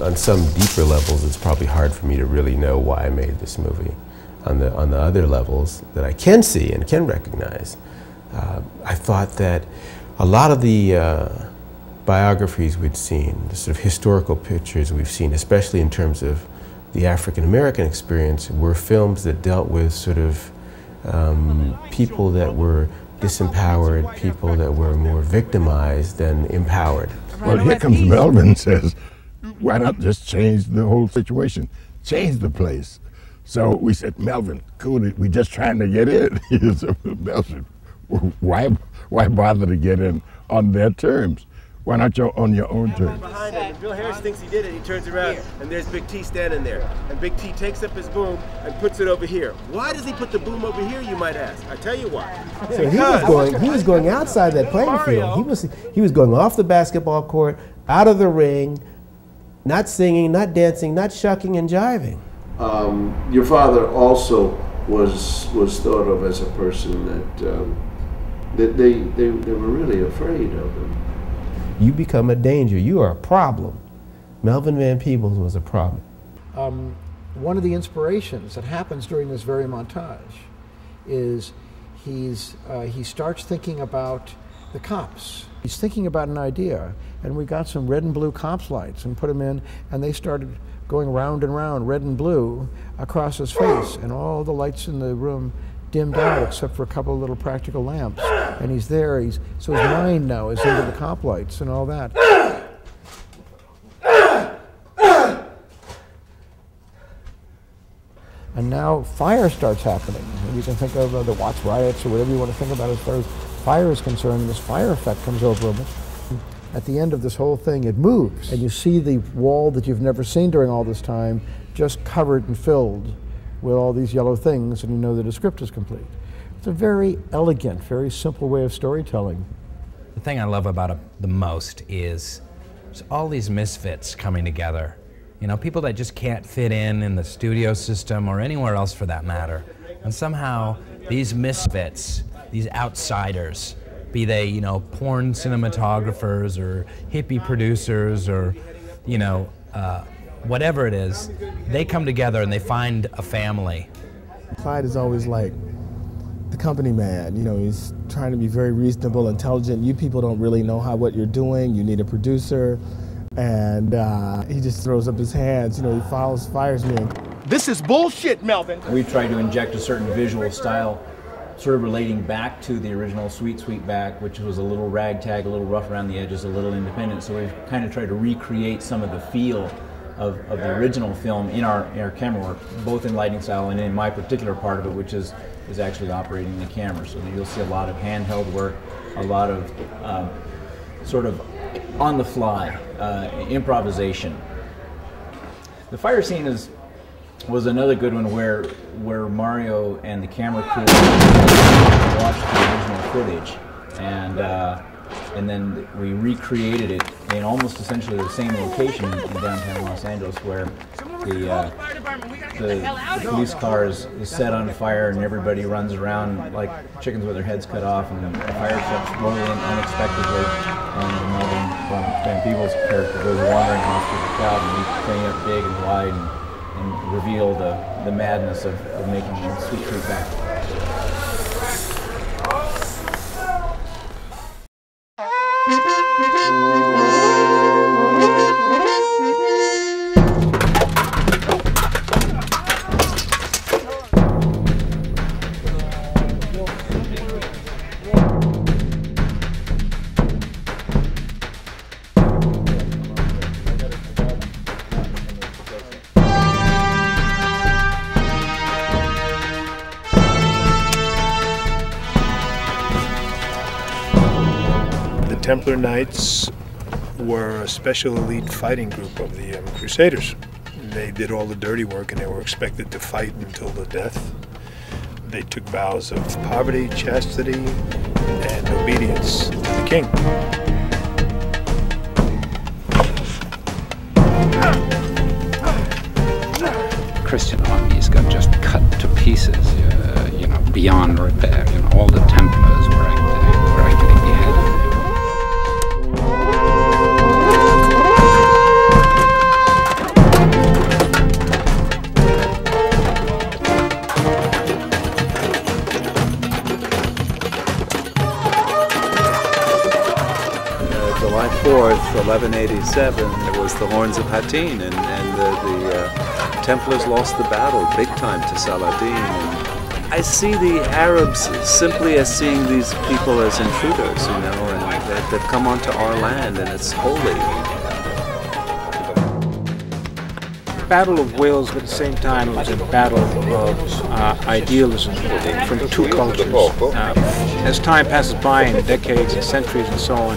on some deeper levels, it's probably hard for me to really know why I made this movie. On the, on the other levels that I can see and can recognize, uh, I thought that a lot of the uh, biographies we'd seen, the sort of historical pictures we've seen, especially in terms of the African American experience, were films that dealt with sort of um, people that were disempowered, people that were more victimized than empowered. Well, here comes Melvin says, why not just change the whole situation? Change the place. So we said, Melvin, cool, We're just trying to get in. He said, Melvin, why, why bother to get in on their terms? Why not you on your own terms? Behind him, Bill Harris thinks he did it. He turns around, and there's Big T standing there. And Big T takes up his boom and puts it over here. Why does he put the boom over here? You might ask. I tell you why. So he was going. He was going outside that playing field. He was. He was going off the basketball court, out of the ring, not singing, not dancing, not shucking and jiving. Um, your father also was was thought of as a person that um, that they, they they were really afraid of him you become a danger. You are a problem. Melvin Van Peebles was a problem. Um, one of the inspirations that happens during this very montage is he's, uh, he starts thinking about the cops. He's thinking about an idea, and we got some red and blue cops lights and put them in, and they started going round and round, red and blue, across his face, and all the lights in the room dimmed out except for a couple of little practical lamps. And he's there. He's so his mind now is into the cop lights and all that. And now fire starts happening. You can think of uh, the Watts riots or whatever you want to think about as far as fire is concerned. This fire effect comes over him. At the end of this whole thing, it moves, and you see the wall that you've never seen during all this time just covered and filled with all these yellow things, and you know that the script is complete. It's a very elegant, very simple way of storytelling. The thing I love about it the most is all these misfits coming together. You know, people that just can't fit in in the studio system or anywhere else for that matter. And somehow these misfits, these outsiders, be they, you know, porn cinematographers or hippie producers or, you know, uh, whatever it is, they come together and they find a family. Clyde is always like the company man. You know, he's trying to be very reasonable, intelligent. You people don't really know how what you're doing. You need a producer. And uh, he just throws up his hands. You know, he follows, fires me. This is bullshit, Melvin. We tried to inject a certain visual style sort of relating back to the original Sweet Sweetback, which was a little ragtag, a little rough around the edges, a little independent. So we've kind of tried to recreate some of the feel of, of the original film in our, in our camera work, both in lighting style and in my particular part of it, which is, is actually operating the camera. So you'll see a lot of handheld work, a lot of um, sort of on the fly uh, improvisation. The fire scene is was another good one where where Mario and the camera crew watched the original footage and. Uh, and then we recreated it in almost essentially the same location in downtown Los Angeles, where the uh, the, police car is, is, set on fire and everybody runs around like chickens with their heads cut off, and the fire trucks roll in unexpectedly, and Melvin Van Peebles' character goes wandering off through the crowd, and he's playing it big and wide and, and reveal the, the madness of, of making Sweet Sweetback. Templar Knights were a special elite fighting group of the um, Crusaders. They did all the dirty work and they were expected to fight until the death. They took vows of poverty, chastity, and obedience to the king. Christian armies got just cut to pieces, uh, you know, beyond repair. You know, all the Templars 1187, it was the Horns of Hattin, and, and the, the uh, Templars lost the battle big time to Saladin. And I see the Arabs simply as seeing these people as intruders, you know, and that, that come onto our land, and it's holy. Battle of Wales, but at the same time, it was a battle of uh, idealism from two cultures. Uh, as time passes by, and decades and centuries and so on,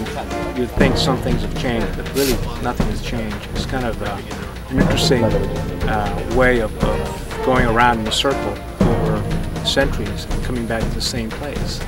you think some things have changed, but really nothing has changed. It's kind of uh, an interesting uh, way of, of going around in a circle over centuries and coming back to the same place.